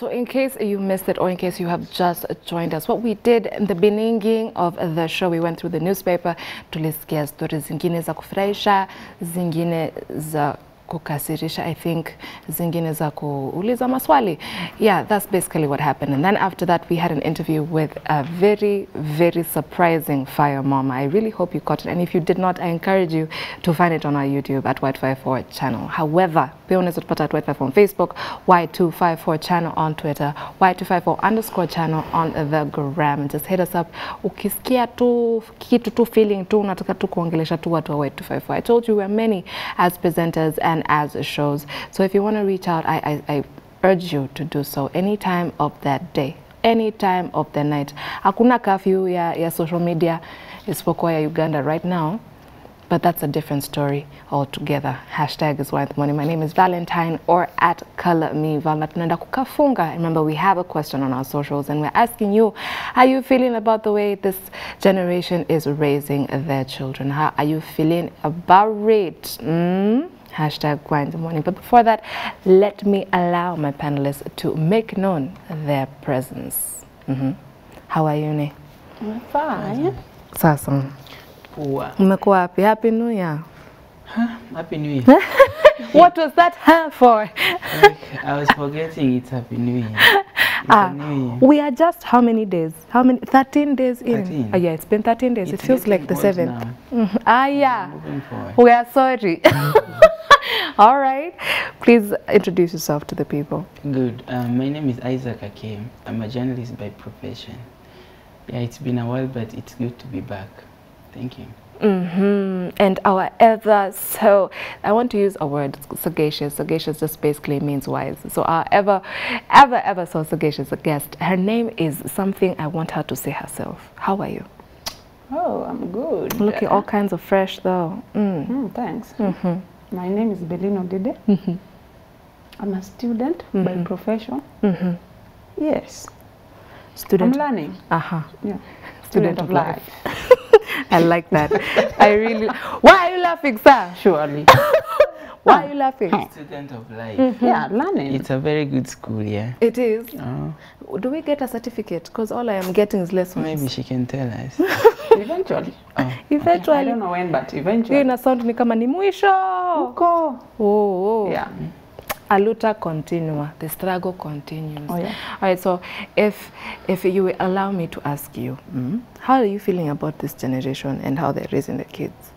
So, in case you missed it or in case you have just joined us, what we did in the beginning of the show, we went through the newspaper, tulisikia stories zingine za kufurahisha, zingine za kukasirisha, I think, zingine za kuuliza maswali. Yeah, that's basically what happened. And then after that, we had an interview with a very, very surprising fire mom. I really hope you caught it. And if you did not, I encourage you to find it on our YouTube at White54 channel. However, pia unaweza tupata at White54 on Facebook, Y254 channel on Twitter, Y254 underscore channel on the gram. Just hit us up. Ukisikia tu kitu tu feeling tu unataka tu kuongelesha tu watu wa Y254. I told you we are many as presenters and as shows. So if you want to reach out, I, I, I urge you to do so any time of that day any time of the night. Hakuna curfew ya, ya social media isipokuwa ya Uganda right now. But that's a different story altogether. Hashtag is worth money. My name is Valentine or at color me Valentine kukafunga. Remember, we have a question on our socials and we're asking you, how are you feeling about the way this generation is raising their children? How are you feeling about it? Mm? Hashtag in the morning. But before that, let me allow my panelists to make known their presence. Mhm. How are you, Ne? Fine. Sasa, Poa. wapi? Happy New Year. Happy New Year. What was that huh, for? Like, I was forgetting it's Happy New Year. It's Ah, New Year. we are just how many days? How many? 13 days in. 13. Ah, yeah, it's been 13 days. It's it feels like the 7th. now. Mhm. Ah, yeah. We are sorry. All right. Please introduce yourself to the people. Good. Um, my name is Isaac Akim. I'm a journalist by profession. Yeah, it's been a while, but it's good to be back. Thank you. hmm And our ever so, I want to use a word, sagacious. Sagacious just basically means wise. So our ever, ever, ever so sagacious guest, her name is something I want her to say herself. How are you? Oh, I'm good. Looking all kinds of fresh though. Mm. Mm, thanks. hmm My name is Belino Dede. hmm I'm a student by Mhm. profession. hmm Yes. Student. I'm learning. Uh-huh. Yeah. Student of life. I like that. I really. Why are you laughing, sir? Surely. Why are you laughing? Student of life. Yeah, learning. It's a very good school, yeah. It is. Oh, Do we get a certificate? Because all I am getting is lessons. maybe she can tell us. eventually. Eventually. I don't know when, but Hiyo eventually. ina sound ni kama ni mwisho. Huko. Oh, oh. Yeah. Aluta continua. The struggle continues. Oh, yeah. All right. So, if if you will allow me to ask you, how are you feeling about this generation and how they're raising the kids?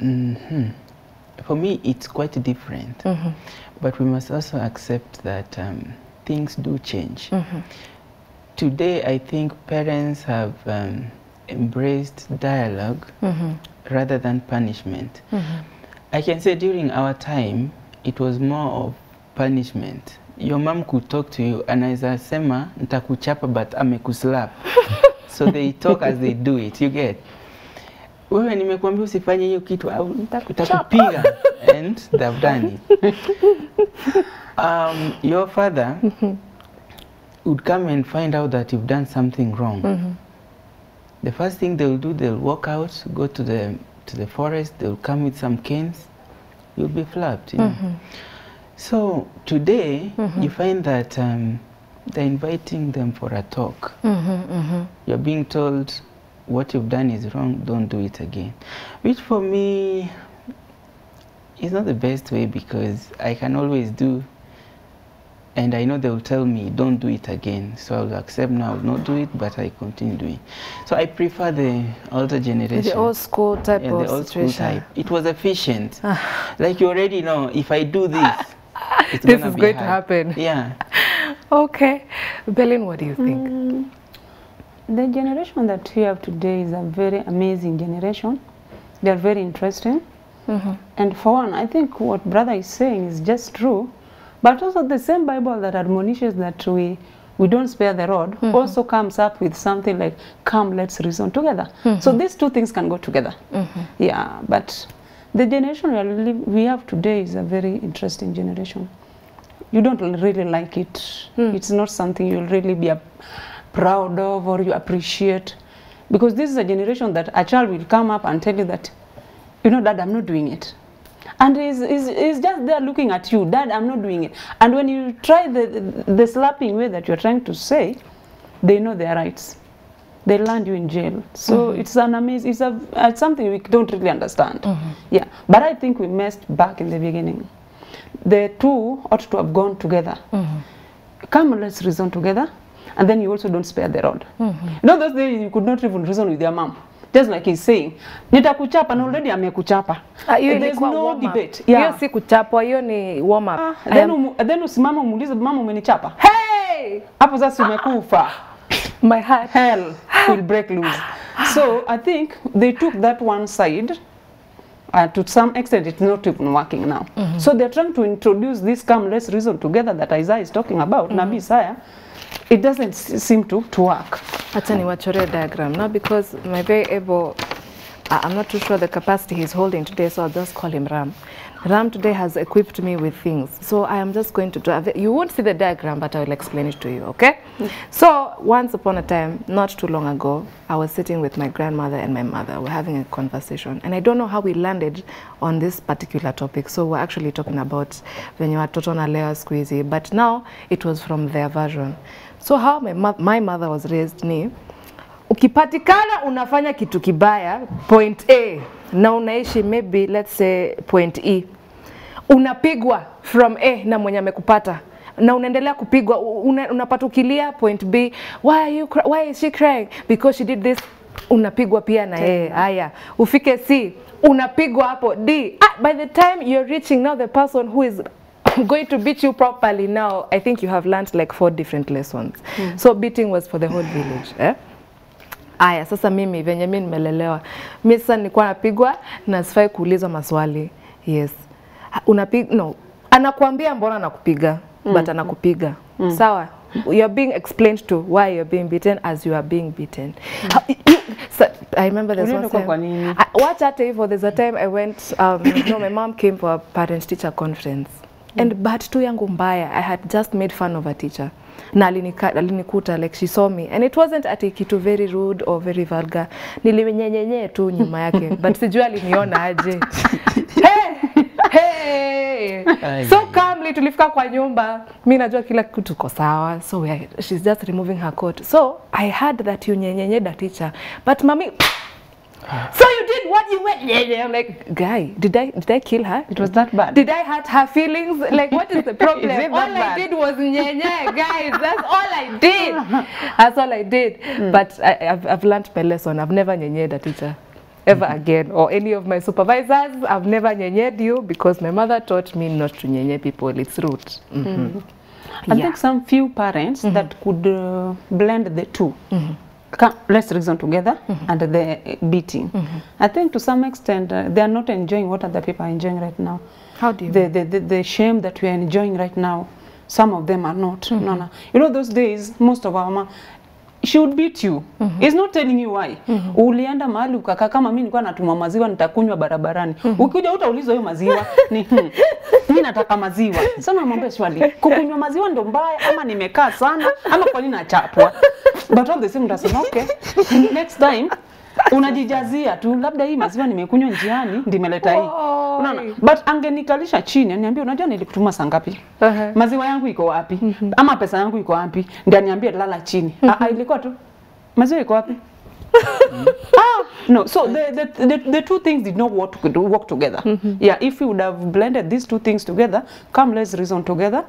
Mm -hmm. For me, it's quite different. Mm-hmm. But we must also accept that um, things do change. Mm-hmm. Today, I think parents have um, embraced dialogue Mm-hmm. rather than punishment. Mm-hmm. I can say during our time, it was more of punishment. Your mom could talk to you, anaweza sema nitakuchapa but amekuslap. so they talk as they do it, you get. Wewe nimekuambia usifanye hiyo kitu au nitakupiga and they've done it. um, your father would come and find out that you've done something wrong. Mm-hmm. The first thing they'll do, they'll walk out, go to the to the forest. They'll come with some canes. You'll be flapped. You know? Mm-hmm. So today, Mhm. you find that um, they're inviting them for a talk. Mm-hmm. Mm-hmm. You're being told what you've done is wrong. Don't do it again. Which for me is not the best way because I can always do. And I know they will tell me, don't do it again. So I'll accept now, I'll not do it, but I continue doing. So I prefer the older generation. The old school type Yeah, of the old school type. It was efficient. like you already know, if I do this, it's This gonna is be going to happen. Yeah. Okay. Belin, what do you think? Mm, the generation that we have today is a very amazing generation. They are very interesting. Mm-hmm. And for one, I think what brother is saying is just true. But also the same Bible that admonishes that we we don't spare the rod mm-hmm. also comes up with something like, come, let's reason together. So mm-hmm. these two things can go together. Mm-hmm. Yeah, but the generation we, are we have today is a very interesting generation. You don't really like it. Mm. It's not something you'll really be proud of or you appreciate. Because this is a generation that a child will come up and tell you that, you know, Dad, I'm not doing it. And he's, he's, he's just there looking at you. Dad i'm not doing it. And when you try the, the slapping way that you're trying to say they know their rights. They land you in jail. So mm -hmm. it's an amazing it's a it's something we don't really understand. Mm -hmm. yeah. But i think we messed back in the beginning. The two ought to have gone together. Mm -hmm. come let's reason together. And then you also don't spare the rod. Mm you know those days you could not even reason with your mom just like he's saying nitakuchapa na already amekuchapa Ah, hiyo ilikuwa no warm up. debate Hiyo yeah si kuchapwa, hiyo ni warm up. Ah, then, am- um, then usimama umuulize mama umenichapa Hey! hapo sasa umekufa My heart. hell will break loose so i think they took that one side uh, to some extent it's not even working now Mm -hmm. so they're trying to introduce this come let's reason together that isaiah is talking about mm -hmm. nabii isaiah it doesn't seem to, to work Acha niwachoree diagram now because my very able I'm not too sure the capacity he's holding today, so I'll just call him Ram. Ram today has equipped me with things, so I am just going to draw. You won't see the diagram, but I will explain it to you, okay? So once upon a time, not too long ago, I was sitting with my grandmother and my mother. We're having a conversation, and I don't know how we landed on this particular topic. So we're actually talking about when you watoto total siku hizi, but now it was from their version. So how my, mo- my mother was raised ni ukipatikana unafanya kitu kibaya point A na unaishi maybe let's say point E, unapigwa from A na mwenye amekupata. Na unaendelea kupigwa una, unapata ukilia point B, why are you cry, why is she crying? Because she did this, unapigwa pia na yeye. Haya, ufike C, unapigwa hapo D. Ah, by the time you're reaching now the person who is going to beat you properly now, I think you have learned like four different lessons. So beating was for the whole village eh? Aya, sasa mimi venye mimi nimelelewa, mimi sasa nilikuwa napigwa na sifai kuulizwa maswali. Yes, unapig no, anakuambia mbona anakupiga mm. but anakupiga. Mm. sawa? You're being explained to why you're being beaten as you are being beaten. Ha- so, I remember there's one time? I- watch hata hivyo there's a time I went um, no my mom came for a parent teacher conference and bahati tu yangu mbaya I had just made fun of a teacher. Na alinika, alinikuta like she saw me. And it wasn't ati kitu very rude or very vulgar. Nilinyenyenye tu nyuma yake. But sijui aliniona aje. Hey, hey. So calmly tulifika kwa nyumba. Mi najua kila kitu tuko sawa. So we are, she's just removing her coat. So i heard that you nyenyenye da teacher. But mami so you did what you went yeah, i'm like guy did i did i kill her it was that bad did I hurt her feelings? Like, what is the problem? Is all bad? I did was nyenye, guys. That's all I did. That's all I did. Mm. But I, I've, I've learned my lesson. I've never nyenyed a teacher ever mm -hmm. again, or any of my supervisors. I've never nyenyed you because my mother taught me not to nyenye people. It's rude. Mhm. I Yeah. think some few parents mm -hmm. that could uh, blend the 2 Come, let's reason together and the uh, beating. I think to some extent uh, they are not enjoying what other people are enjoying right now. How do you? The, the, the, the shame that we are enjoying right now, some of them are not. No, no. You know those days, most of our she would beat you. Mm -hmm. It's not telling you why. Mm -hmm. Ulienda mahali ukakaa kama mimi nilikuwa natumwa maziwa nitakunywa barabarani. Mm -hmm. Ukija utaulizwa hiyo maziwa ni hmm, mimi nataka maziwa. Sasa namwambia swali, kukunywa maziwa ndo mbaya ama nimekaa sana ama kwa nini nachapwa? But all the same utasema okay. Next time unajijazia tu labda hii maziwa nimekunywa njiani ndimeleta hii. Oi. Unaona? But angenikalisha chini aniambia unajua nilikutuma saa ngapi? Uh-huh. maziwa yangu iko wapi mm -hmm. ama pesa yangu iko wapi ndio aniambie lala chini mm -hmm. ilikuwa tu maziwa iko wapi ah, no so the, the, the, the two things did not work, to, work together Mm -hmm. yeah if we would have blended these two things together come let's reason together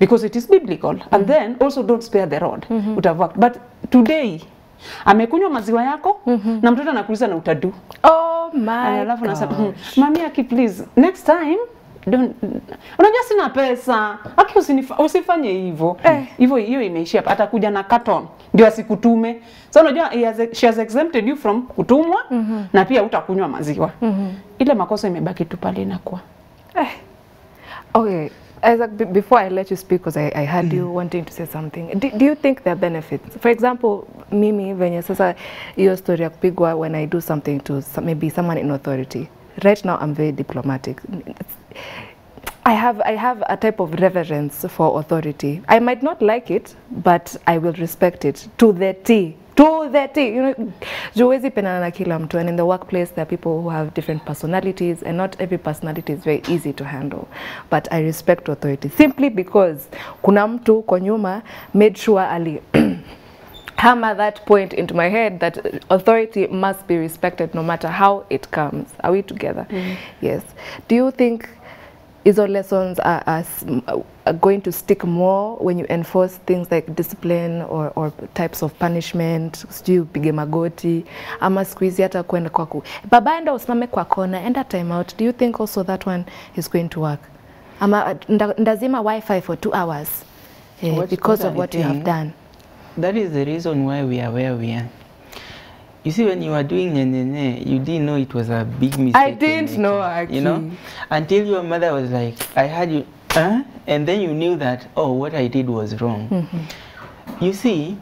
because it is biblical Mm -hmm. and then also don't spare the rod Mm -hmm. would have worked but today amekunywa maziwa yako mm -hmm. na mtoto anakuuliza na utadu Oh my alafu nasema. "Hmm, mami aki please next time don't unajua sina pesa aki usinifa, usifanye hivyo. Eh. hivyo hiyo imeishia atakuja na carton ndio asikutume. So unajua he she has exempted you from kutumwa na pia utakunywa maziwa. Ile makosa imebaki tu pale inakuwa. Okay, Isaac, be- before I let you speak, because I, I heard mm. you wanting to say something, do, do you think there are benefits? For example, mimi venye sasa hiyo story ya kupigwa when I do something to some, maybe someone in authority. Right now I'm very diplomatic. It's, I have I have a type of reverence for authority. I might not like it, but I will respect it to the T. to the T. You know, juwezi pendana na kila mtu and in the workplace there are people who have different personalities and not every personality is very easy to handle. But I respect authority simply because kuna mtu kwa nyuma made sure ali hammer that point into my head that authority must be respected no matter how it comes. Are we together? Mm. Yes. Do you think hizo lessons are, are, s- are going to stick more when you enforce things like discipline or, or types of punishment. Sijui upige magoti ama siku hizi hata kwenda kwa ku baba enda usimame kwa kona enda time out. Do you think also that one is going to work? Ama nda- ndazima wifi for two hours. Eh, because of what you have done. That is the reason why we are where we are. You see, when you were doing nyenyenye, you didn't know it was a big mistake. I didn't know, You know, until your mother was like, "I had you," huh? and then you knew that, oh, what I did was wrong. You see,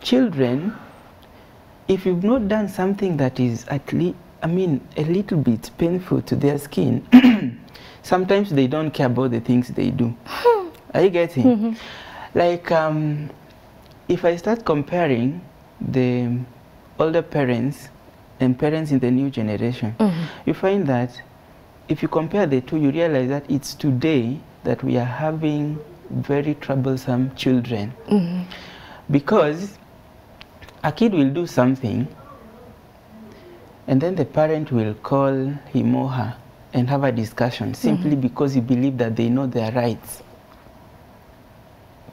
children, if you've not done something that is at least, I mean, a little bit painful to their skin, sometimes they don't care about the things they do. Are you getting? Like, um, if I start comparing the older parents and parents in the new generation, mm-hmm. you find that if you compare the two, you realize that it's today that we are having very troublesome children. Mm-hmm. Because a kid will do something and then the parent will call him or her and have a discussion mm-hmm. simply because you believe that they know their rights.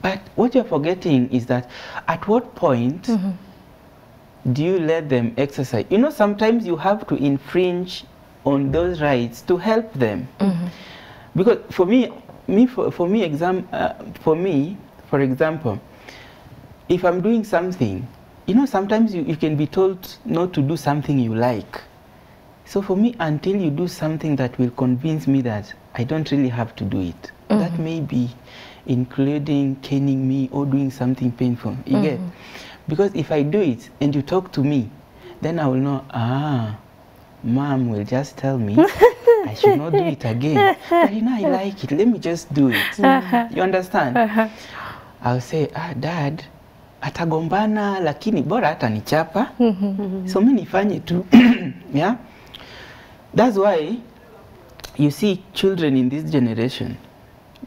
But what you're forgetting is that at what point do you let them exercise? You know, sometimes you have to infringe on those rights to help them. Mm-hmm. Because for me, me for, for me, exam, uh, for me, for example, if I'm doing something, you know, sometimes you, you can be told not to do something you like. So for me, until you do something that will convince me that I don't really have to do it, mm-hmm. that may be including caning me or doing something painful. You get? Mm-hmm. Because if I do it and you talk to me, then I will know, ah, mom will just tell me I should not do it again. But you know, I like it. Let me just do it. Uh-huh. You understand? Uh -huh. I'll say, ah, dad, atagombana lakini bora hata nichapa. so mi nifanye tu. yeah? That's why you see children in this generation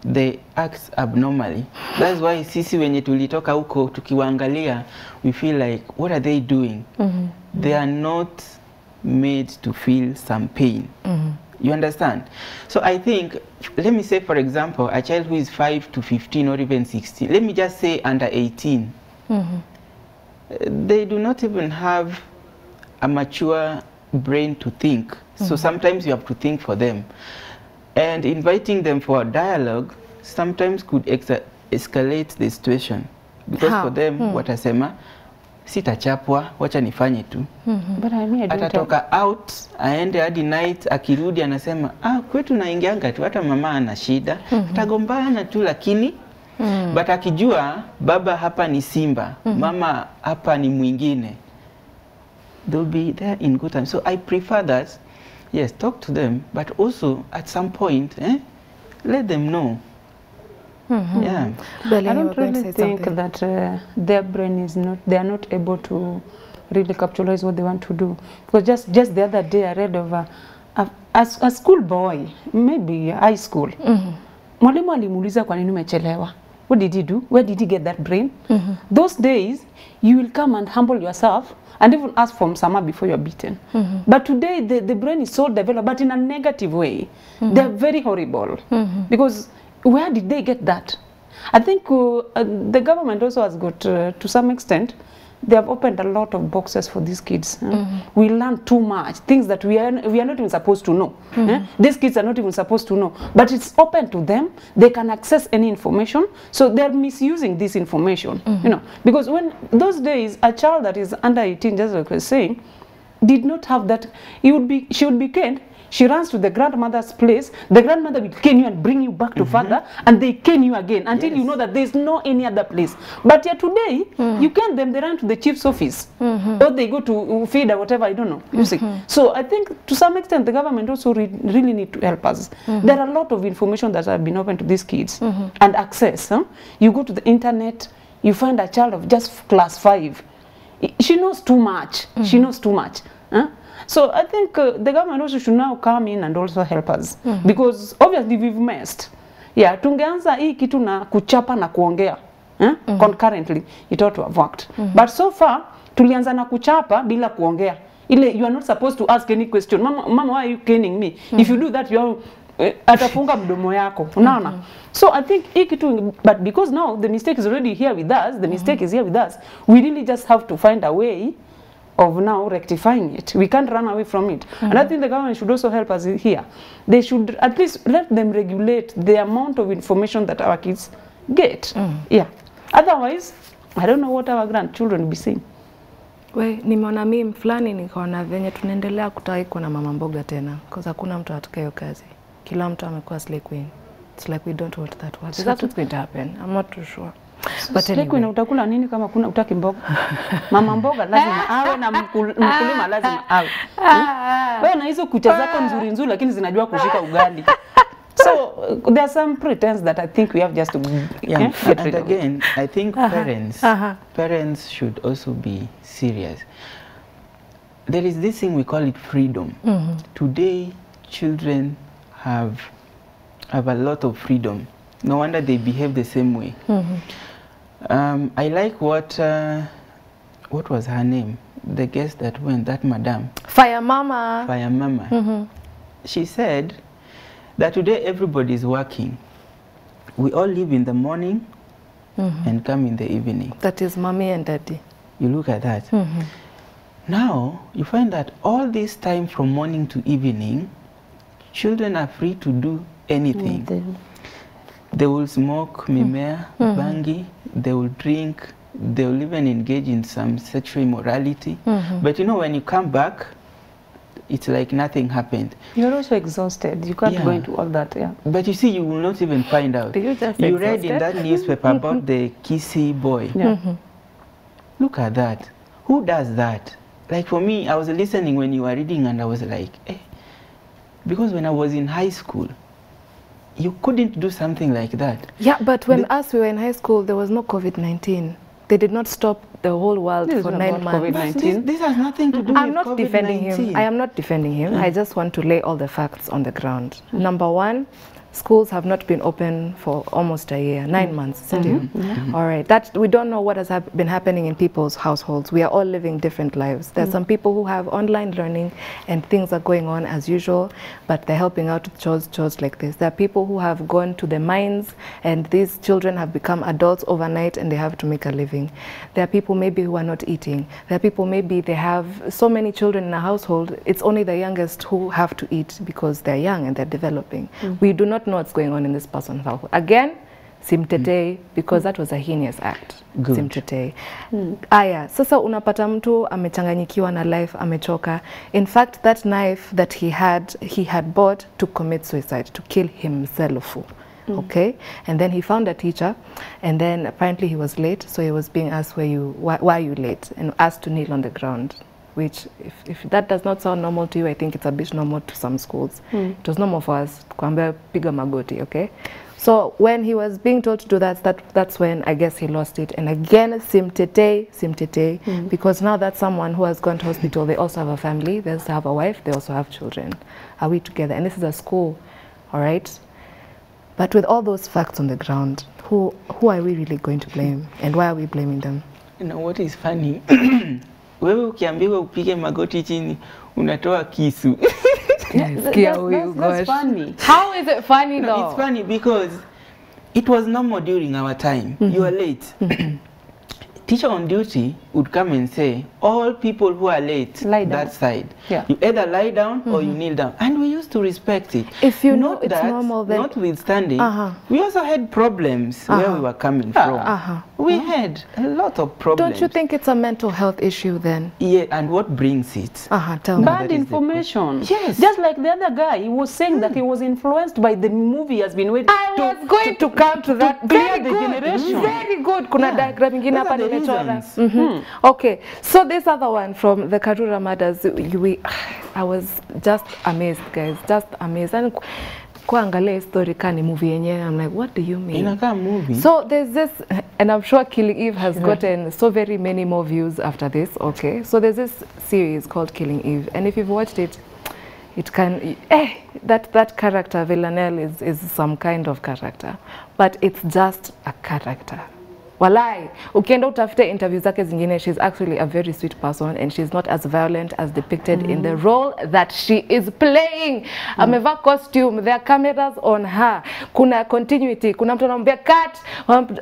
they act abnormally. That's why sisi wenye tulitoka huko tukiwaangalia we feel like what are they doing? Mm -hmm. They are not made to feel some pain. Mm -hmm. You understand? So I think, let me say, for example, a child who is 5 to 15 or even 16, let me just say under 18, mm -hmm. they do not even have a mature brain to think. Mm -hmm. So sometimes you have to think for them. And inviting them for a dialogue sometimes could exa- escalate the situation. Because How? for them, hmm. watasema, sitachapwa, wacha nifanye tu. But I mean, I don't have, atatoka out aende hadi night akirudi anasema ah, kwetu naingianga tu hata mama ana shida mm -hmm. atagombana tu lakini mm. but akijua baba hapa ni simba mm -hmm. mama hapa ni mwingine they'll be there in good time so i prefer that yes talk to them but also at some point eh, let them know Mm -hmm. yeah I don't really think something. that uh, their brain is not, they are not able to really capitalize what they want to do. Because just, just the other day I read of a, a, a, a school boy, maybe high school. Mwalimu alimuuliza kwa nini umechelewa. What did he do? Where did he get that brain? Mm -hmm. Those days, you will come and humble yourself and even ask for msamaha before you're beaten. Mm -hmm. But today, the, the brain is so developed, but in a negative way. Mm -hmm. They're very horrible. mm -hmm. Because where did they get that? I think uh, uh, the government also has got, uh, to some extent, they have opened a lot of boxes for these kids. Eh? Mm -hmm. We learn too much, things that we are, we are not even supposed to know. Mm -hmm. eh. These kids are not even supposed to know. But it's open to them. They can access any information. So they're misusing this information. mm -hmm. You know, because when those days, a child that is under 18, just like was saying, did not have that. He would be, she would be caned. She runs to the grandmother's place. The grandmother will cane you and bring you back to father, and they cane you again until you know that there's no any other place. But yet today, you cane them, they run to the chief's office, or they go to feed or whatever. I don't know. You see. So I think to some extent the government also re really need to help us. There are a lot of information that have been open to these kids and access. Huh? You go to the internet, you find a child of just class five she knows too much she knows too much? So i think uh, the government also should now come in and also help us mm -hmm. because obviously we've messed yeah tungeanza hii kitu na kuchapa na kuongea eh? mm -hmm. concurrently it ought to have worked Mm -hmm. but so far tulianza na kuchapa bila kuongea ile you are not supposed to ask any question mama, mama why are you caning me Mm -hmm. if you do that you are eh, atafunga mdomo yako unaona mm -hmm. so i think hii kitu but because now the mistake is already here with us the mistake mm -hmm. is here with us we really just have to find a way of now rectifying it. We can't run away from it. Mm -hmm. And I think the government should also help us here. They should at least let them regulate the amount of information that our kids get. Mm. Yeah. Otherwise, I don't know what our grandchildren will be saying. We, nimeona meme fulani nikaona venye tunaendelea kutaki kuwa na mama mboga tena cause hakuna mtu atakaye hiyo kazi. Kila mtu amekuwa slay queen. It's like we don't want that one. Is that what's going to happen? I'm not too sure. But anyway. Siku anyway. utakula nini kama kuna utaki mboga? Mama mboga lazima awe na mkul- mkulima lazima awe. Hmm? Wewe na hizo kucha zako nzuri nzuri lakini zinajua kushika ugali. So uh, there are some pretense that I think we have just to Yeah, eh, get and rid of. again, I think parents uh-huh. parents should also be serious. There is this thing we call it freedom. Mm -hmm. Today, children have have a lot of freedom. No wonder they behave the same way. Um, I like what uh, what was her name? The guest that went, that madam, Fire mama. Fire Mama. She said that today everybody is working. We all leave in the morning and come in the evening. That is mommy and daddy. You look at that. Now, you find that all this time from morning to evening, children are free to do anything. Then- They will smoke hmm. mimea, hmm. Hmm. bangi, they will drink, they will even engage in some sexual immorality. But you know, when you come back, it's like nothing happened. You're also exhausted. You can't go into all that. Yeah. But you see, you will not even find out. You read in that newspaper about mm-hmm. the Kissy boy. Yeah. Look at that. Who does that? Like for me, I was listening when you were reading and I was like, eh. Because when I was in high school, you couldn't do something like that. Yeah, but when The- us we were in high school, there was no COVID-19. They did not stop the whole world This for not nine months. COVID-19. This, this has nothing to do I'm with not defending him. I am not defending him. I mm. just want to lay all the facts on the ground. Number one, schools have not been open for almost a year, nine mm. months, isn't it? Mm-hmm. Mm-hmm. All right. That we don't know what has hap- been happening in people's households. We are all living different lives. There are mm. some people who have online learning and things are going on as usual, but they're helping out with chores, chores like this. There are people who have gone to the mines and these children have become adults overnight and they have to make a living. There are people maybe who are not eating. There are people maybe they have so many children in a household, it's only the youngest who have to eat because they're young and they're developing. Mm. We do not know what's going on in this person's household. Again, simtetei because that was a heinous act. Good. Simtetei. Aya, sasa unapata mtu amechanganyikiwa na life, amechoka. In fact, that knife that he had, he had bought to commit suicide, to kill himself. Mm. Okay, and then he found a teacher, and then apparently he was late, so he was being asked, where you? Why, why are you late?" and asked to kneel on the ground. Which, if, if that does not sound normal to you, I think it's a bit normal to some schools. Hmm. It was normal for us. Kuambia piga magoti, okay. So when he was being told to do that, that that's when I guess he lost it. And again, simtete, simtete, hmm. because now that's someone who has gone to hospital. They also have a family. They also have a wife. They also have children. Are we together? And this is a school, all right. But with all those facts on the ground, who who are we really going to blame, and why are we blaming them? You know what is funny? Wewe ukiambiwa upige magoti chini, unatoa kisu. That's, that's, that's funny. How is it funny No, it's funny because it was normal during our time. You are late. Teacher on duty would come and say, all people who are late, Lie down. that side, Yeah. you either lie down or you kneel down. And we used to respect it. If you know Not it's that, normal, then- Notwithstanding, Uh-huh. we also had problems where we were coming from. uh-huh. We had a lot of problems. Don't you think it's a mental health issue then? Yeah, and what brings it? Uh huh. Tell me. Bad is information. Yes. Just like the other guy, he was saying that he was influenced by the movie he has been waiting I was going to, come to that. clear Very the good. generation. Very good. Kuna Yeah. diagram ingine hapa nimechora. Mhm. Okay. So this other one from the Karura murders, we, I was just amazed, guys. Just amazed. And kuangalia story kani movie yenyewe I'm like what do you mean inakaa movie So there's this, and I'm sure Killing Eve has gotten so very many more views after this. Okay, so there's this series called Killing Eve, and if you've watched it, it can eh that that character Villanelle is is some kind of character, but it's just a character. Walai, ukienda utafute interview zake zingine, she's actually a very sweet person and she's not as violent as depicted in the role that she is playing. Amevaa costume, there are cameras on her. Kuna continuity, kuna mtu anamwambia cut,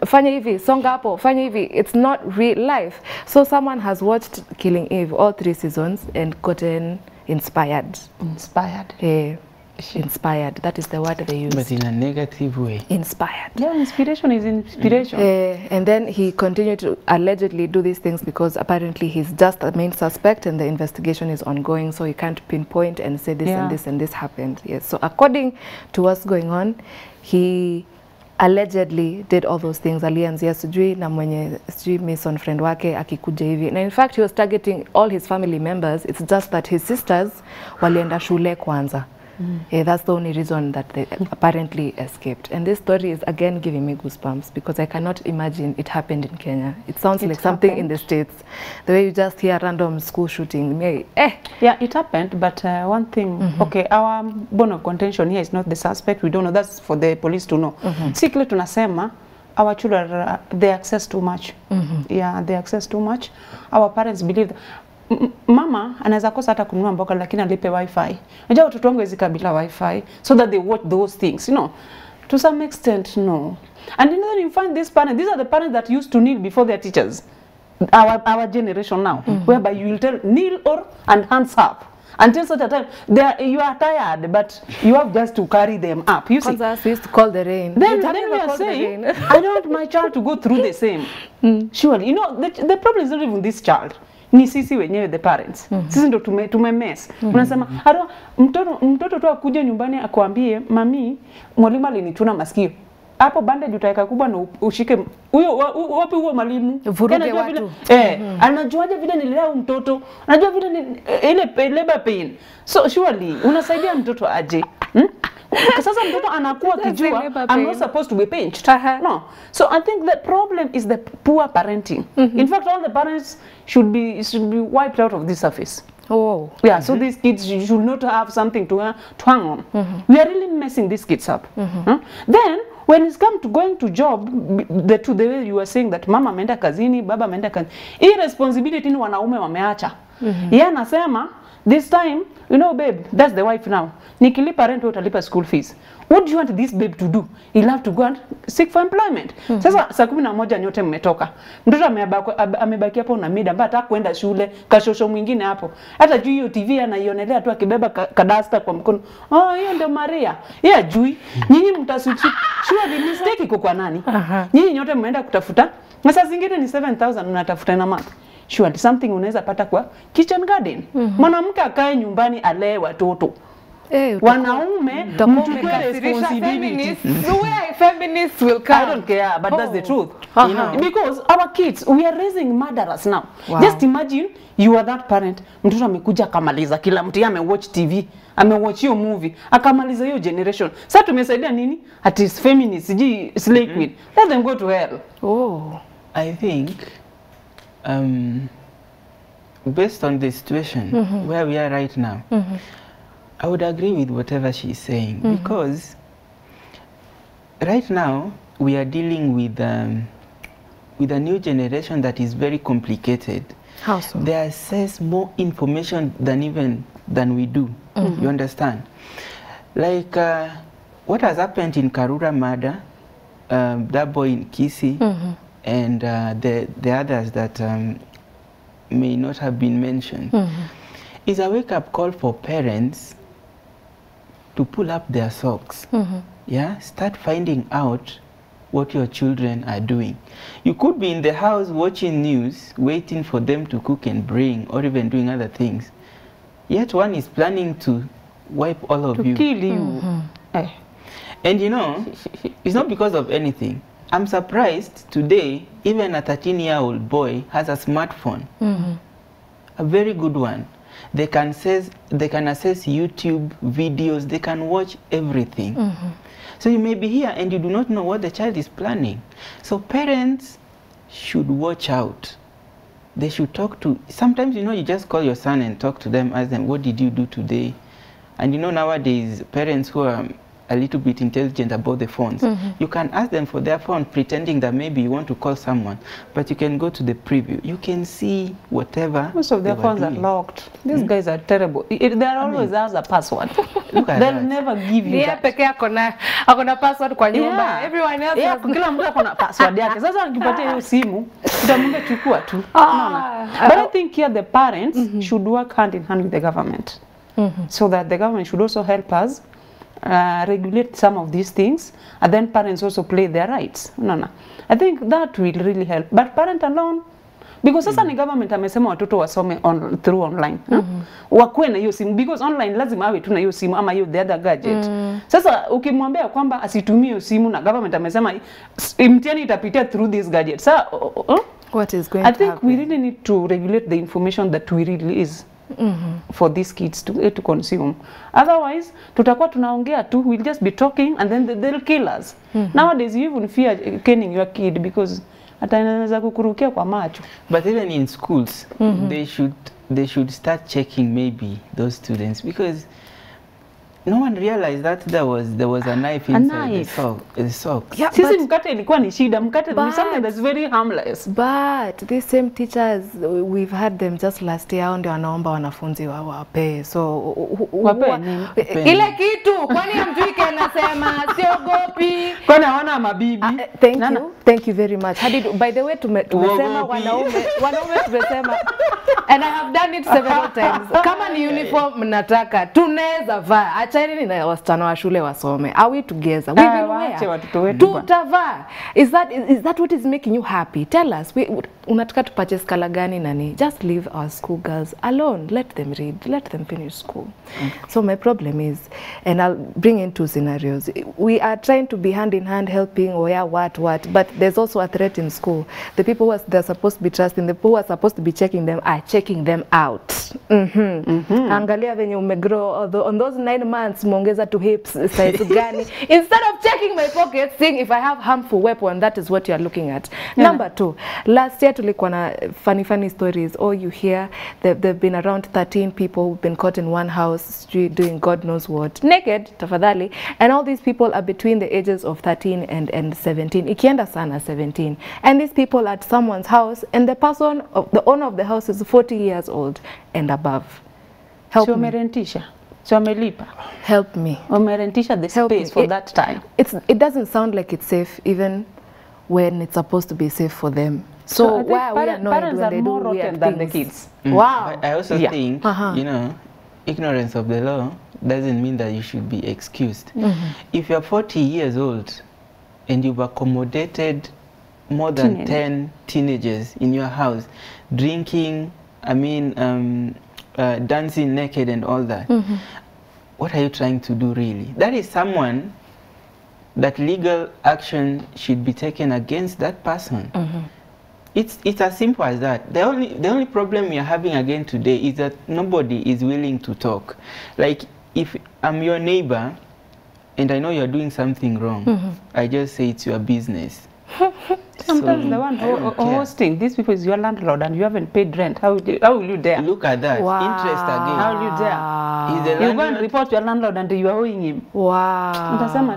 fanya hivi, songa hapo, fanya hivi. It's not real life. So someone has watched Killing Eve all three seasons and gotten inspired. Inspired. Eh, inspired. That is the word they use. but in a negative way Inspired. Yeah, inspiration is inspiration. mm. Uh, and then he continued to allegedly do these things because apparently he's just the main suspect and the investigation is ongoing, so he can't pinpoint and say this Yeah. and this and this happened. Yes. So according to what's going on, he allegedly did all those things. Alianzia sijui na mwenye sijui Mason friend wake akikuja hivi. Na in fact he was targeting all his family members. It's just that his sisters walienda shule kwanza. Yeah, that's the only reason that they apparently escaped. And this story is again giving me goosebumps because I cannot imagine it happened in Kenya. It sounds It like happened. something in the States. The way you just hear random school shooting. Me, eh, Yeah, it happened, but uh, one thing, mm -hmm. okay, our bone of contention here is not the suspect. We don't know. That's for the police to know. Secret to tunasema our children uh, they access too much. Mm -hmm. Yeah, they access too much. Our parents believe that mama anaweza kosa hata kununua mboga lakini alipe wifi. Unajua watoto wangu hawezi kabila wifi so that they watch those things, you know. To some extent, no. And you know, you find these parents, these are the parents that used to kneel before their teachers our our generation now, mm -hmm. whereby you will tell kneel or and hands up until such a time they are, you are tired, but you have just to carry them up. You see. we used to call the rain. Then, then we are the saying. I don't want my child to go through the same. mm. Surely, you know, the, the problem is not even this child. Ni sisi wenyewe the parents. Mm -hmm. Sisi ndo tume, tume mess. Unasema, haro mtoto mtoto tu akuje nyumbani akwambie, mami, mwalimu alinichuna masikio. Hapo bandage utaweka kubwa na ushike huyo wapi huo mwalimu? Vuruge Anajua watu. Vile, eh, anajuaje vile nililea mtoto? Anajua vile ni, eh, ile labor pain. So surely unasaidia mtoto aje? Hmm? Sasa mtoto anakuwa akijua I'm not supposed to be pinched. Uh -huh. No. So I think the problem is the poor parenting. Mm -hmm. In fact, all the parents should be should be wiped out of this surface. Oh. Yeah, mm -hmm. so these kids sh- should not have something to, uh, to hang on. Mm -hmm. We are really messing these kids up. Mm -hmm. Huh? Then when it's come to going to job, the to the way you were saying that mama ameenda kazini, baba ameenda kazini. Hii responsibility ni wanaume wameacha. Mm -hmm. Yeye anasema this time, you know babe, that's the wife now. Nikilipa rent wewe utalipa school fees. What do you want this babe to do? He'll have to go and seek for employment. Mm -hmm. Sasa saa kumi na moja nyote mmetoka. Mtoto amebaki hapo na mida ambaye hataka kwenda shule, kashosho mwingine hapo. Hata juu hiyo TV anaionelea tu akibeba kadasta kwa mkono. Oh, hiyo ndio Maria. Yeye ajui. Nyinyi mtasuchi. Sure the mistake iko kwa nani? Aha. Nyinyi nyote mmeenda kutafuta. Na saa zingine ni 7000 unatafuta na month. Sure something unaweza pata kwa kitchen garden. Mwanamke akae nyumbani alee watoto. Eh, Wanaume mchukue umekasirisha responsibility. feminists. Where feminists will come. I don't care, but that's the Oh. truth. Uh-huh. You know, because our kids, we are raising murderers now. Wow. Just imagine you are that parent, mtoto amekuja akamaliza kila mtu, amewatch TV, amewatch hiyo movie, akamaliza hiyo generation. Sasa tumesaidia nini? Ati is feminist, sijui slay queen. Let them go to hell. Oh. I think, um, based on the situation where we are right now, I would agree with whatever she's saying because right now we are dealing with um, with a new generation that is very complicated. How so? They access more information than even than we do. You understand? Like uh, what has happened in Karura murder, um, that boy in Kisi, and uh, the the others that um, may not have been mentioned, is a wake up call for parents to pull up their socks. Mm-hmm. Yeah, start finding out what your children are doing. You could be in the house watching news, waiting for them to cook and bring, or even doing other things. Yet one is planning to wipe all of To you. kill you. Mm-hmm. Eh. eh. And you know, it's not because of anything. I'm surprised today, even a 13 year old boy has a smartphone, mm-hmm. a very good one. They can says, they can access youtube videos they can watch everything. Mm -hmm. so you may be here and you do not know what the child is planning. So parents should watch out. They should talk to sometimes you know you just call your son and talk to them ask them what did you do today? And you know nowadays parents who are a little bit intelligent about the phones Mm -hmm. you can ask them for their phone pretending that maybe you want to call someone but you can go to the preview you can see whatever Most of their phones are locked. These mm. guys are terrible. It, they're always I mean, has a password. Look at They'll that. never give you yeah, that. peke yako na ako na password kwa nyumba. Yeah. Everyone else Yeah, has kila mtu ako na password yake. Sasa ukipatia hiyo simu, utamwambia chukua tu. Ah. But I think here the parents should work hand in hand with the government. So that the government should also help us uh, regulate some of these things and then parents also play their rights. Unaona? I think that will really help. But parent alone because sasa ni government amesema watoto wasome on, through online mm -hmm. wakuwe na hiyo simu because online lazima awe tu na hiyo simu ama hiyo the other gadget mm. Sasa ukimwambia kwamba asitumie hiyo simu na government amesema mtihani itapitia through this gadget sasa uh, uh, What is going I to think happen? we really need to regulate the information that we really is for these kids to, to consume otherwise tutakuwa tunaongea tu we'll just be talking and then they- they'll kill us mm -hmm. nowadays you even fear uh, caning your kid because atanaweza kukurukia kwa macho But even in schools, mm -hmm. they should they should start checking maybe those students because no one realized that there was there was a knife inside A knife. the, sock, the socks. Yeah, sisi but- mkate ilikuwa ni shida mkate ni But- something that's very harmless. But these same teachers we've had them just last year ndio wanaomba wanafunzi wao wape. So Wape. ile kitu kwani hamjui anasema? Siogopi. Kwani hawana mabibi? Uh, thank Nana. you. Thank you very much. Hadi, by the way tume, tumesema wanaume wanaume tumesema. And I have done it several times. Kama ni uniform mnataka. Tunaweza vaa achani na wasichana wa shule wasome. Are we together? We will wear tutavaa. Is that is, that what is making you happy? Tell us. We, unataka tupache skala gani nani just leave our school girls alone. Let them read. Let them finish school. So my problem is and I'll bring in two scenarios. We are trying to be hand in hand helping or yeah what what but there's also a threat in school. The people who are they're supposed to be trusting the people who are supposed to be checking them are checking them out. Mm-hmm. angalia venye umegrow on those nine months umeongeza to hips size gani? Instead of checking my pocket seeing if I have harmful weapon that is what you are looking at. Yeah. number two last year tulikuwa na funny funny stories. Oh you hear there have been around 13 people who've been caught in one house street doing god knows what. Naked tafadhali. And all these people are between the ages of 13 and, and 17 ikienda sana 17 and these people at someone's house and the person of, the owner of the house is 40 years old and above. Help Show me wamerentisha si wamelipa help me wamerentisha the Help me. space for It- that time it's it doesn't sound like it's safe even when it's supposed to be safe for them so, So why are we parent- annoyed parents when are they do more weird rotten than the kids. Mm. wow I, I also Yeah. think Uh-huh. you know ignorance of the law doesn't mean that you should be excused. If you're 40 years old and you've accommodated more than Teenagers. 10 teenagers in your house drinking, I mean, um, uh, dancing naked and all that, mm-hmm. what are you trying to do really? That is someone that legal action should be taken against that person. Mm-hmm. It's it's as simple as that. The only the only problem we are having again today is that nobody is willing to talk. Like if I'm your neighbor and I know you're doing something wrong, mm-hmm. I just say it's your business. Sometimes So, the one ho- hosting, these people is your landlord and you haven't paid rent. How, will you- how will you dare? Look at that Wow. interest again. How will you dare? Is the You go and report your landlord and you are owing him. wow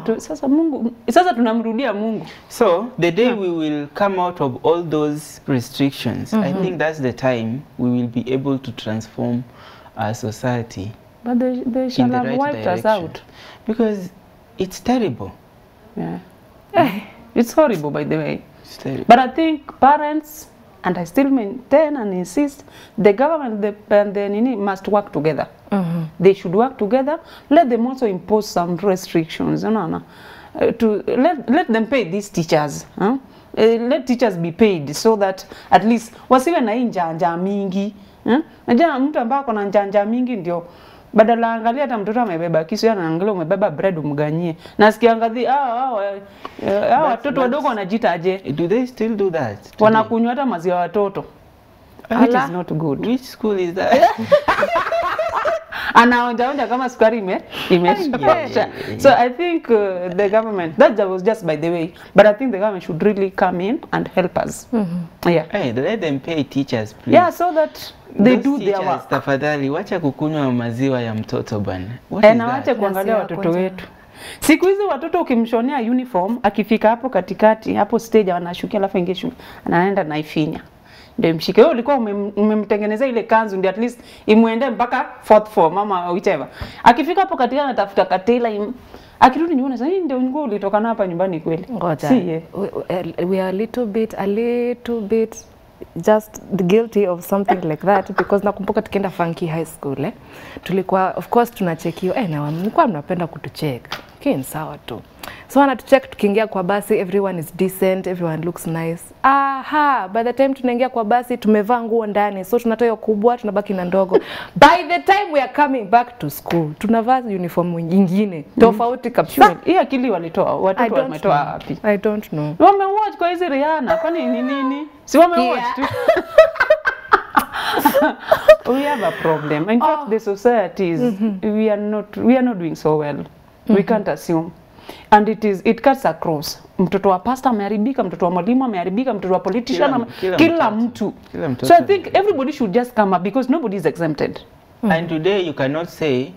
tu sasa Mungu, sasa tunamrudia Mungu. So the day we will come out of all those restrictions, mm -hmm. I think that's the time we will be able to transform our society But they, they shall the have right wiped direction. us out. Because it's terrible. Yeah. Eh, It's horrible by the way. Terrible. But I think parents, and I still maintain and insist, the government the, and the Nini must work together. Mm -hmm. They should work together. Let them also impose some restrictions. You know, uh, to let, let them pay these teachers. Huh? Uh, let teachers be paid so that at least wasiwe na hii njanja mingi. huh? Najua mtu ambaye ako na njanja mingi ndio badala angalia hata mtoto amebeba kisu anaangalia umebeba bread umganyie. Na hao hao hao watoto wadogo wanajitaje Do they still do that? wanakunywa hata maziwa watoto which is not good Which school is that? anaonjaonja kama sukari ime imetosha yeah, so i think uh, the government that was just by the way but i think the government should really come in and help us mm -hmm. yeah Hey, let them pay teachers please. yeah so that they Those do their teachers, work Tafadhali wacha kukunywa maziwa ya mtoto bana. What Eh, is na that? wache kuangalia watoto wetu. Siku hizi watoto ukimshonea uniform akifika hapo katikati hapo stage anashukia alafu ingie anaenda naifinya ndio imshike. Wewe ulikuwa umemtengeneza umemtengenezea ile kanzu ndio at least imwende mpaka fourth form ama whichever. Akifika hapo katika anatafuta katela im... akirudi nyumbani sasa hii ndio nguo ulitokana hapa nyumbani kweli. Ngoja. Si ye. We, we- are a little bit, a little bit just guilty of something like that because nakumbuka tukienda Funky High School eh, tulikuwa of course tunachekiwa eh, na mlikuwa mnapenda kutucheck lakini sawa tu so anatucheck tukiingia kwa basi everyone is decent everyone looks nice aha by the time tunaingia kwa basi tumevaa nguo ndani so tunatoa hiyo kubwa tunabaki na ndogo by the time we are coming back to school tunavaa uniform nyingine tofauti kabisa. Hii akili walitoa watoto wametoa wapi? I don't know. Wamewatch kwa hizi Rihanna kwani ni nini? Si wamewatch Yeah. tu. we have a problem. In fact, the society is we are not we are not doing so well. We mm-hmm. can't assume. And it is it cuts across. Mtoto wa pastor ameharibika, mtoto wa mwalimu ameharibika, mtoto wa politician Kila- ame- kila kila mtoto. mtu. Kila mtoto So I think everybody should just come up because nobody is exempted. Mm. And today you cannot say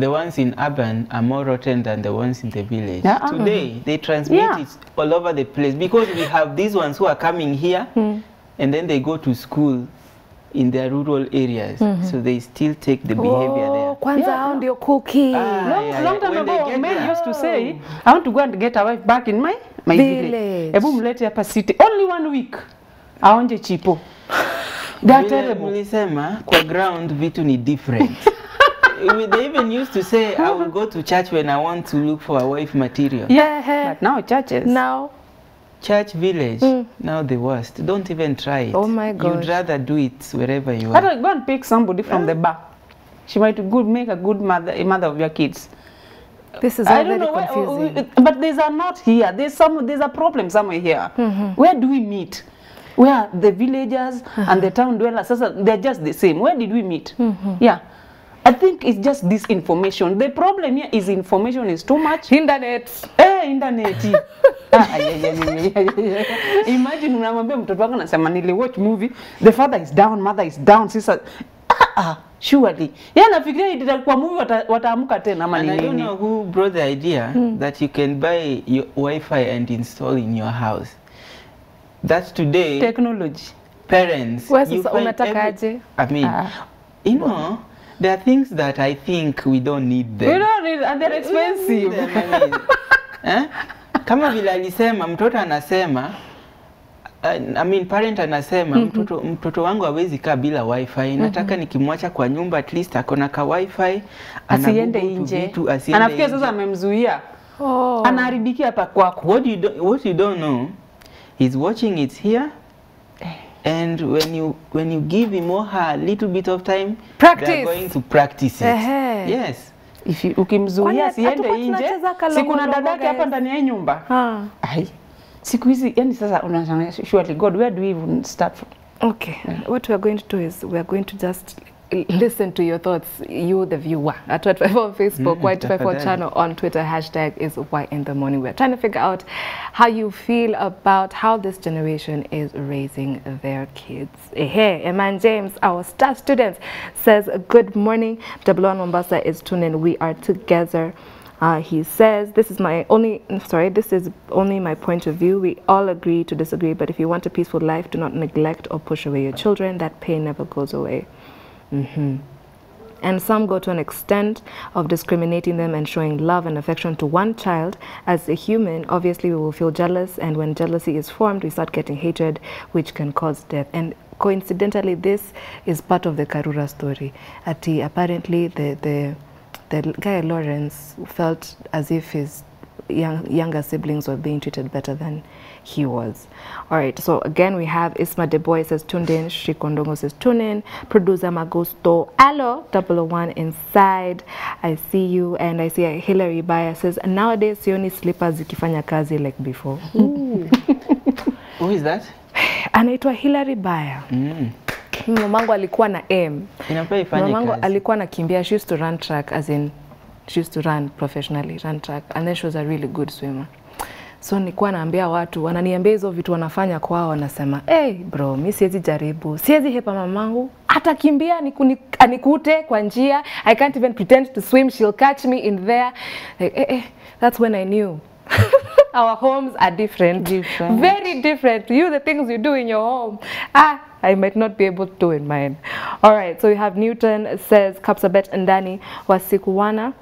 the ones in urban are more rotten than the ones in the village. Yeah. Uh-huh. Today they transmit Yeah. it all over the place because we have these ones who are coming here mm. and then they go to school in their rural areas. Mm-hmm. So they still take the behavior Oh, there. Kwanza Yeah. hao ndio cookie. Ah. long, yeah, long time ago men used to say I want to go and get a wife back in my my Village. village. Hebu mlete hapa city only one week aonje chipo. They are terrible. mlisema kwa ground vitu ni different. They even used to say I will go to church when I want to look for a wife material. Yeah. But now churches. Now, Church village, mm. now the worst. Don't even try it. Oh my god You'd rather do it wherever you are. are. don't go and pick somebody from yeah. the bar? She might good make a good mother, a mother of your kids. this is I don't know where, confusing. but these are not here. There's some. There's a problem somewhere here. Mm -hmm. Where do we meet? Where the villagers and the town dwellers, they're just the same. Where did we meet? Mm -hmm. Yeah, I think it's just this information. The problem here is information is too much. Internet. Eh, internet. Ah. Imagine unamwambia mtoto wako anasema nili watch movie, the father is down, mother is down, sister. Ah, ah, surely. Yeye anafikiria itakuwa movie wata, wataamka tena ama And I don't nini? know who brought the idea that you can buy your Wi-Fi and install in your house. That's today Technology. parents. Wewe sasa unatakaje? unataka aje? I mean, Ah. you know, there are things that I think we don't need them. We don't need, and they're expensive. them, I mean. eh? Kama vile alisema mtoto anasema I mean parent anasema mtoto, mtoto wangu hawezi kaa bila wifi nataka nikimwacha kwa nyumba at least akona ka wifi Asiende nje. vitu, asiende Anafikia sasa amemzuia. Oh. Anaharibikia hapa kwako. what you don't, what you don't know he's watching it here and when you when you give him or her a little bit of time Practice. they're going to practice it Ehe. yes If you, ukimzuia asiende nje, si kuna dadake hapa ndani ya nyumba. ha. Ai. Siku hizi yani sasa unashangaa surely God where do we even start from? Okay. yeah. What we are going to do is we are going to just listen to your thoughts, you the viewer, at Y254 on Facebook, Mm, Y254 tafadhali. channel on Twitter, hashtag is Why in the morning. We're trying to figure out how you feel about how this generation is raising their kids. Hey, Eman James, our star student, says, Good morning. Dablon Mombasa is tuning. We are together. Uh, he says, "This is my only. Sorry, this is only my point of view. We all agree to disagree. But if you want a peaceful life, do not neglect or push away your children. That pain never goes away." Mhm. And some go to an extent of discriminating them and showing love and affection to one child. As a human, obviously, we will feel jealous, and when jealousy is formed, we start getting hatred, which can cause death. And coincidentally, this is part of the Karura story. Ati apparently, the the the guy Lawrence felt as if his young, younger siblings were being treated better than he was. All right, so again we have Isma De Deboy says tuned in, Shikondongo says tune in, producer Magusto, hello, 001 inside, I see you, and I see Hilary Baya says nowadays sioni slippers zikifanya kazi like before. who is that Anaitwa Hilary Baya. mm. Mamangu alikuwa na aim inafaa ifanye mamangu kazi. alikuwa anakimbia she used to run track as in she used to run professionally run track and then she was a really good swimmer so nilikuwa naambia watu wananiambia hizo vitu wanafanya kwao wanasema hey, bro mi siwezi jaribu siwezi hepa mamangu atakimbia nikuni- anikute kwa njia i can't even pretend to swim she'll catch me in there like, eh, eh, that's when i knew our homes are different. Different. very different you the things you do in your home ah I might not be able to do in mine. All right, so we have Newton says Kapsabet and Ndani wasikuwana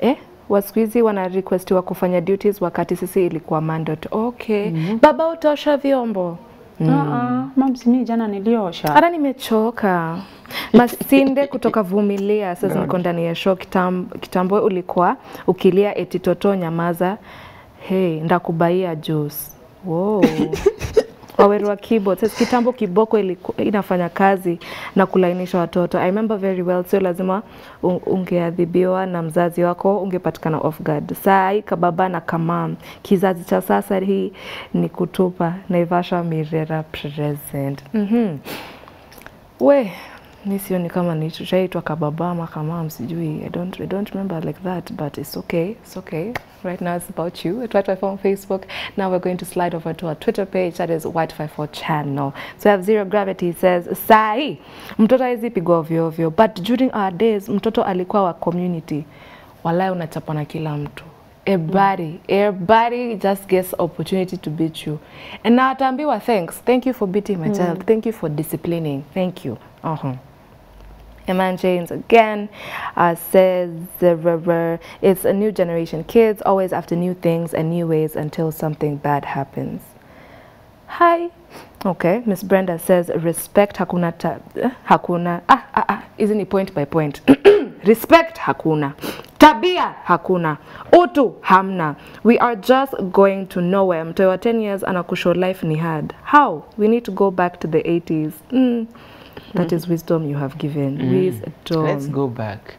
eh wa siku hizi wana requestiwa kufanya duties wakati sisi ilikuwa mandate. Okay. Baba utosha vyombo. Mm. Uh -uh. Mamsi jana niliosha. Hata nimechoka. Masinde kutoka Vumilia sasa niko ndani ya show kitambo, kitambo ulikuwa ukilia eti toto nyamaza. Hey, ndakubaia juice. Wow. Waweru wa keyboard. Sasa kitambo kiboko inafanya kazi na kulainisha watoto. I remember very well, sio lazima ungeadhibiwa na mzazi wako, ungepatikana off guard. Saa hii kababa na kamam, kizazi cha sasa hii ni kutupa. Naivasha Mirera present. Mhm. We, mi sioni kama nishaitwa kababa ama kamam, sijui. I don't, I don't remember like that, but it's okay. It's okay. Right now it's about you at White54 on Facebook. Now we're going to slide over to our Twitter page, that is White54 channel. So we have Zero Gravity says, Sai, mtoto hawezi pigwa ovyo ovyo, but during our days, mtoto alikuwa wa community. Walai unachapwa na kila mtu. Everybody, everybody just gets opportunity to beat you. And now ataambiwa thanks. Thank you for beating my child. Thank you for disciplining. Thank you. Uh-huh. Eman James again uh, says it's a new generation. Kids always after new things and new ways until something bad happens. Hi. Okay, Miss Brenda says respect hakuna ta, hakuna ah ah ah hizi ni point by point. respect hakuna. Tabia hakuna. Utu hamna. We are just going to nowhere. Mtoyo wa 10 years anakusho life ni hard. How? We need to go back to the 80s. Mm. That is wisdom you have given. Wisdom. Let's go back.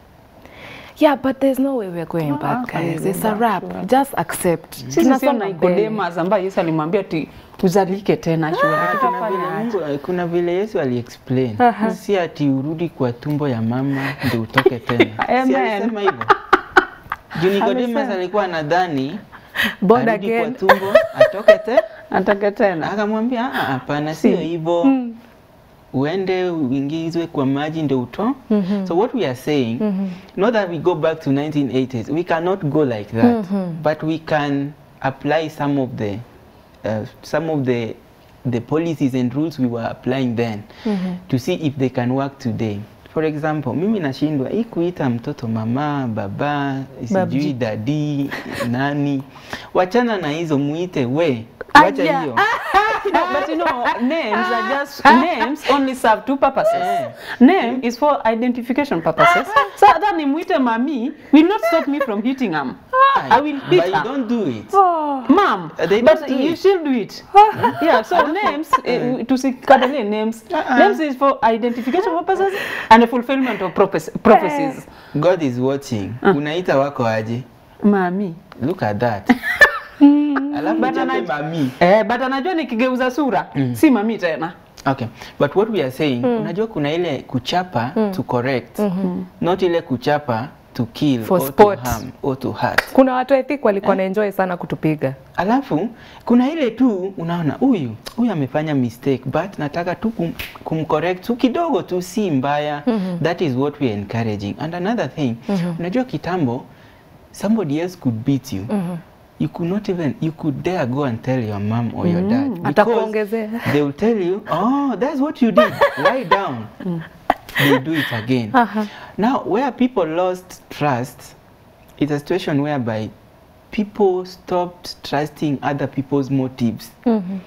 Yeah, but there's no way we're going back, okay. guys. It's a wrap. Sure. Just accept. Sisi sio mbele. Nicodemus ambaye Yesu alimwambia ati uzalike tena shule. kuna vile, aje? Mungu, kuna vile Yesu aliexplain si ati urudi kwa tumbo ya mama ndio utoke tena. si Amen. alisema hivyo? Juu Nicodemus Amesema. alikuwa anadhani Born arudi kwa tumbo atoke tena, Atoke tena. akamwambia "Ah, hapana, sio Si. hivyo uende uingizwe kwa maji ndio uto so what we are saying not that we go back to 1980s we cannot go like that. But we can apply some of the uh, some of the the policies and rules we were applying then to see if they can work today. For example mimi nashindwa hii kuita mtoto mama baba sijui dadi nani. Wachana na hizo muite we. Wacha hiyo No, but you know, names are just names only serve two purposes. Name is for identification purposes. So that nimwite mami will not stop me from hitting him. I will beat but her. you don't do it Mom, Uh, they but do you it. should do it. yeah, so names, uh, to see cuddle names, Uh-uh. names is for identification purposes and the fulfillment of prophe prophecies. God is watching. Unaita wako aje? Mami. Look at that. Alafu But anaj- mami. Eh, but anajua nikigeuza sura, si mami tena. Okay. But what we are saying, mm. unajua kuna ile kuchapa mm. to correct. mm -hmm. Not ile kuchapa to kill For or sport. to harm or to hurt. Kuna watu I think walikuwa na enjoy sana kutupiga. Alafu kuna ile tu unaona huyu huyu amefanya mistake but nataka tu kum, kumcorrect tu kidogo tu si mbaya. Mm -hmm. That is what we are encouraging. And another thing, mm -hmm. unajua kitambo somebody else could beat you. You could not even you could dare go and tell your mom or your dad because Atakuongezea. they will tell you, "Oh, that's what you did. Lie down." mm. They do it again. uh -huh. Now, where people lost trust, it's a situation whereby people stopped trusting other people's motives. mm -hmm.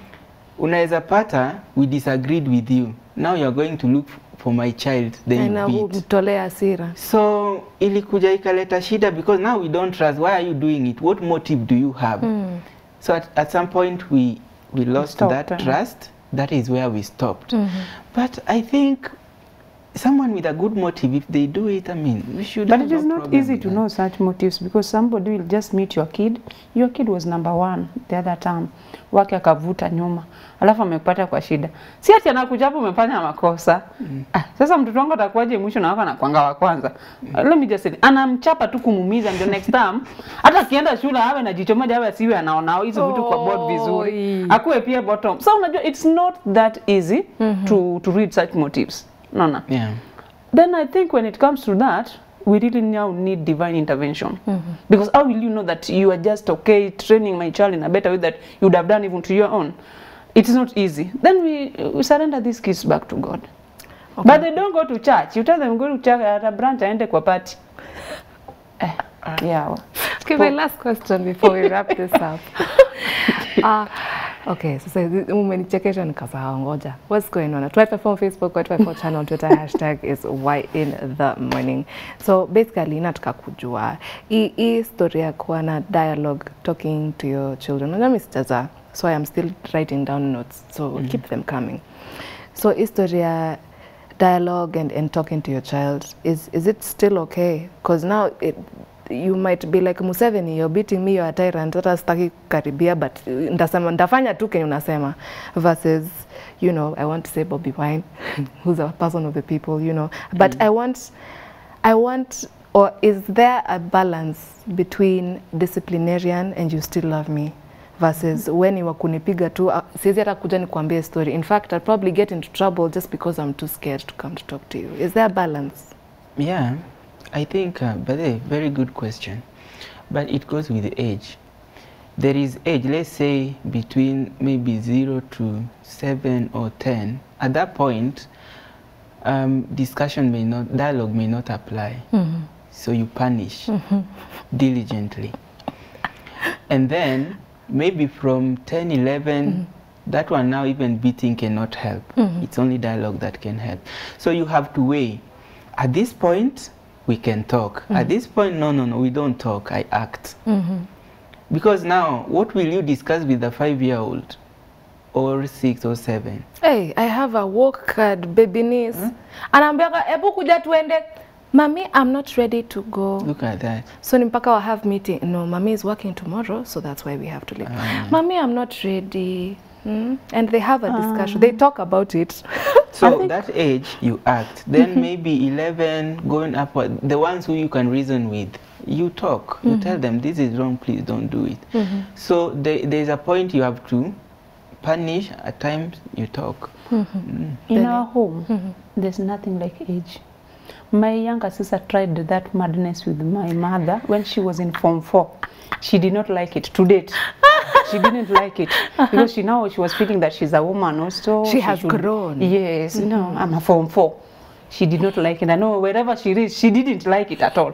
Unaweza pata, we disagreed with you. Now you're going to look for my child, they Na you beat. mtolea hasira. So ilikuja ikaleta shida because now we don't trust. Why are you doing it? What motive do you have? mm. So at, at some point we we lost stopped, that uh. trust. That is where we stopped. mm -hmm. But I think someone with a good motive, if they do it, I mean, we should But it is no not easy to that. know such motives because somebody will just meet your kid. Your kid was number one the other time, wake akavuta nyuma, alafu amepata kwa shida. Si ati anakuja hapo umefanya makosa. mm. Ah, sasa mtoto wangu atakuwaje mwisho na wako anakwanga wa kwanza? mm. Let me just say, anamchapa tu kumumiza, ndio next time hata akienda shule awe na jicho moja, awe asiwe anaona hizo vitu kwa board vizuri, akuwe pia bottom. So unajua it's not that easy mm -hmm. to to read such motives. No, no. Yeah. Then I think when it comes to that, we really now need divine intervention. mm -hmm. Because how will you know that you are just okay training my child in a better way that you would have done even to your own? It is not easy. Then we, we surrender these kids back to God. okay. But they don't go to church. You tell them go to church at a branch aende kwa party. Eh, yeah. Okay, my last question before we wrap this up. uh, okay, so, so umenichekesha nikasahau ngoja. What's going on? At Y54 Facebook, Y54 channel, Twitter hashtag is why in the morning. So basically nataka kujua hii hii story ya kuwa na dialogue talking to your children. Unajua mimi sijaza, so I am still writing down notes. So mm. keep them coming. So hii story ya dialogue and, and talking to your child is is it still okay because now it, you might be like Museveni you're beating me you're a tyrant. Hata sitaki kukaribia but ndasema ndafanya tu kenye unasema versus you know I want to say Bobby Wine who's a person of the people you know. But I want I want or is there a balance between disciplinarian and you still love me versus when you wa kunipiga tu uh, siwezi hata kuja nikuambie story. In fact I'll probably get into trouble just because I'm too scared to come to talk to you. Is there a balance? Yeah, I think, uh, but a very good question. But it goes with the age. There is age, let's say between maybe 0 to 7 or 10. At that point, um, discussion may not, dialogue may not apply. Mm-hmm. So you punish mm-hmm. diligently. And then maybe from 10, 11, mm-hmm. that one now even beating cannot help. It's only dialogue that can help. So you have to weigh. At this point, we can talk. Mm -hmm. At this point, no, no, no, we don't talk. I act. Mm -hmm. Because now, what will you discuss with the five-year-old or six or seven? hey I have a work card baby niece anaambiaga hebu kuja tuende mami I'm not ready to go Look at that. so ni mpaka wa have meeting no mami is working tomorrow so that's why we have to leave mami I'm not ready mm? and they have a discussion they talk about it So that age, you act. Then maybe 11 going up the ones who you can reason with, you talk. You tell them, this is wrong, please don't do it. -hmm. So they, there's a point you have to punish, at times you talk. In our home, there's nothing like age. My younger sister tried that madness with my mother when she was in Form 4. She did not like it to date. she didn't like it because she now she was feeling that she's a woman also. She she has should, grown. Yes, mm -hmm. no, I'm a Form 4. She did not like it. I know wherever she is, she didn't like it at all.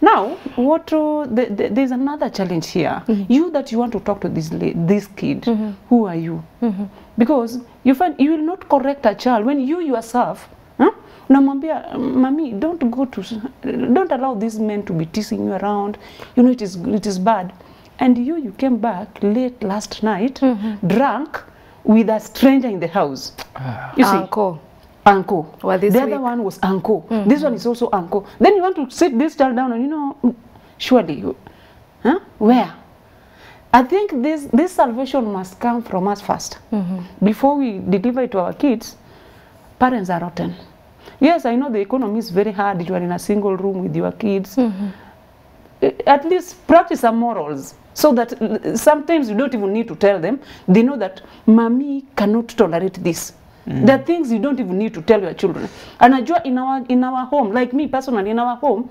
Now, what uh, the, the, there's another challenge here. Mm -hmm. You that you want to talk to this this kid, mm -hmm. who are you? Mm -hmm. Because you find you will not correct a child when you yourself huh? Unamwambia mami don't go to don't allow these men to be teasing you around you know it is it is bad and you you came back late last night mm -hmm. drunk with a stranger in the house you see uncle uncle. Well, this the other week- one was uncle. Mm -hmm. This one is also uncle. Then you want to sit this child down and you know, surely, you- huh? Where? I think this this salvation must come from us first. Mm -hmm. Before we deliver it to our kids, parents are rotten. Yes, I know the economy is very hard. You are in a single room with your kids. Mm -hmm. At least practice some morals so that sometimes you don't even need to tell them. They know that mommy cannot tolerate this. Mm -hmm. There are things you don't even need to tell your children. Anajua in our, in our home, like me personally in our home,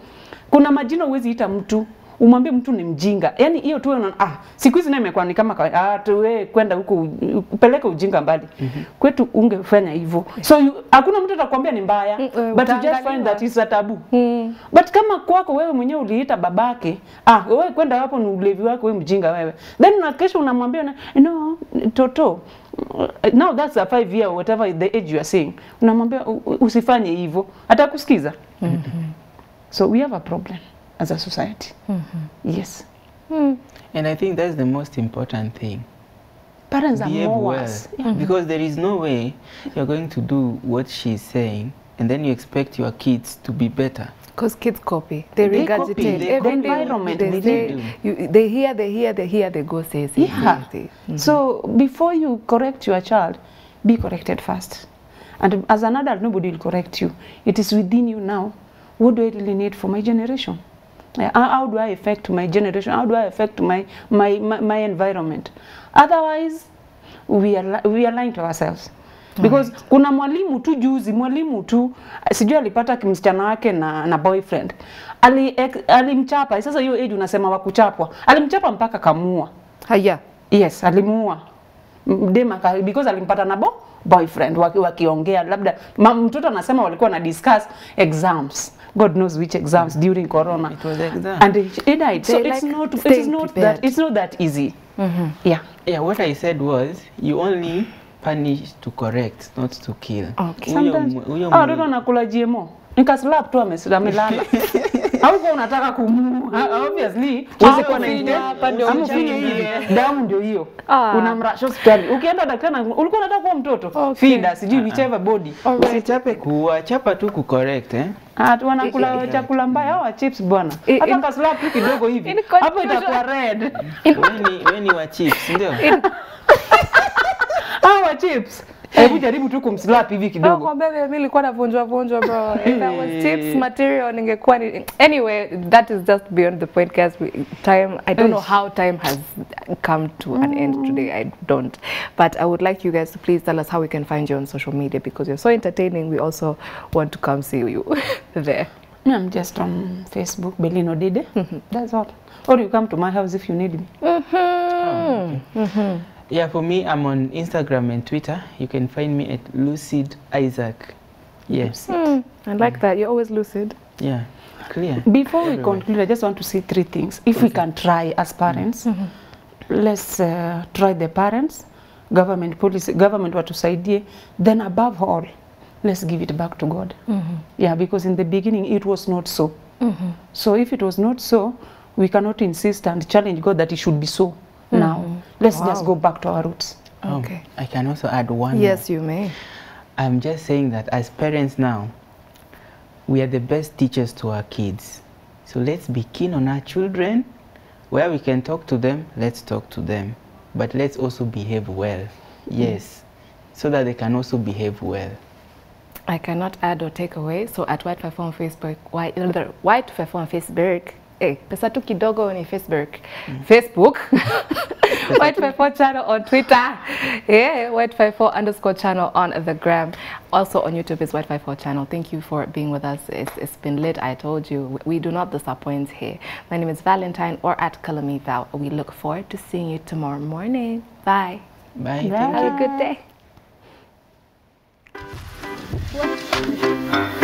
kuna majina huwezi ita mtu umwambie mtu ni mjinga. Yaani hiyo tu unaona ah, siku hizi imekuwa ni kama ah, tu wewe kwenda huko upeleke ujinga mbali. Mm -hmm. Kwetu ungefanya hivyo. So you- hakuna mtu atakwambia ni mbaya, Mm, -hmm. but you just find that is a taboo. But kama kwako wewe mwenyewe uliita babake, ah, wewe kwenda hapo ni ulevi wako wewe mjinga wewe. Then na kesho unamwambia na- no, toto now that's a five year whatever the age you are saying. Unamwambia usifanye hivyo. Atakusikiza. So we have a problem as a society. Mm-hmm. Yes. Mm. And I think that's the most important thing. Parents are Behave more well. worse. Mm-hmm. Because there is no way you're going to do what she's saying and then you expect your kids to be better. Because kids copy. They, They regurgitate copy. They everything. The environment, They, they you, they hear, they hear, they hear, they go say, say, Yeah. say, say. Mm-hmm. So before you correct your child, be corrected first. And as an adult, nobody will correct you. It is within you now. What do I really need for my generation? Yeah, How, do I affect my generation? How do I affect my, my, my, my environment? Otherwise, we are, we are lying to ourselves. Because right. kuna mwalimu tu juzi, mwalimu tu sijui alipata msichana wake na, na boyfriend ali, ex- alimchapa. Sasa hiyo age unasema wakuchapwa, alimchapa mpaka kamua. Haya. Yes, alimuua Dema, dem because alimpata na bo boyfriend waki, wakiongea labda ma, mtoto anasema walikuwa na discuss exams God knows which exams during corona It was exam. and he, he died so They it's like not it is not prepared. that it's not that easy yeah Yeah, what I said was you only punish to correct, not to kill. Okay. Huyo sometimes huyo ah mwe- watoto anakula GMO nikaslap tu ame- amelala hauko unataka kumua obviously. Uweze kuwa na ufinye hivi damu ndio hiyo. Ah. unamrasha hospitali. Ukienda daktari ulikuwa unataka kuwa mtoto? Okay. fida sijui whichever body. Usichape kuwa, chapa tu kucorrect eh? Ah, tu wanakula chakula mbaya au chips bwana. Hata kaslap tu kidogo hivi. hapo itakuwa red. Weni, weni wa chips, ndio? hawa chips hebu jaribu tu kumslap hivi kidogo Nakwambia vile mimi nilikuwa navunjwa vunjwa bro. If that was tips material ningekuwa ni anyway that is just beyond the point guys. Time I don't know how time has come to an end today. I don't. But I would like you guys to please tell us how we can find you on social media because you're so entertaining. We also want to come see you there. I'm just on Facebook Belino Dide that's all or you come to my house if you need me Yeah, for me, I'm on Instagram and Twitter. You can find me at Lucid Isaac. Yes. Mm, I like mm. that. You're always lucid. Yeah. Clear. Before Everywhere. we conclude, I just want to see three things. If we can try as parents, mm. let's uh, try the parents, government policy, government watusaidie, then above all, let's give it back to God. Mm -hmm. Yeah, because in the beginning it was not so. Mm -hmm. So if it was not so, we cannot insist and challenge God that it should be so mm -hmm. now. Let's just go back to our roots. Oh, oh, Okay. I can also add one. Yes, you may. I'm just saying that as parents now, we are the best teachers to our kids. So let's be keen on our children. Where we can talk to them, let's talk to them. But let's also behave well. Yes. So that they can also behave well. I cannot add or take away. So at White Five on Facebook, White, White Five on Facebook. Hey, pesa tu kidogo ni Facebook. Facebook. White Five Four channel on Twitter. Yeah, White Five Four underscore channel on the gram. Also on YouTube is White Five Four channel. Thank you for being with us. It's, it's been lit. I told you we do not disappoint here. My name is Valentine or at Kalamita. We look forward to seeing you tomorrow morning. Bye. Bye. Bye. Have a good day.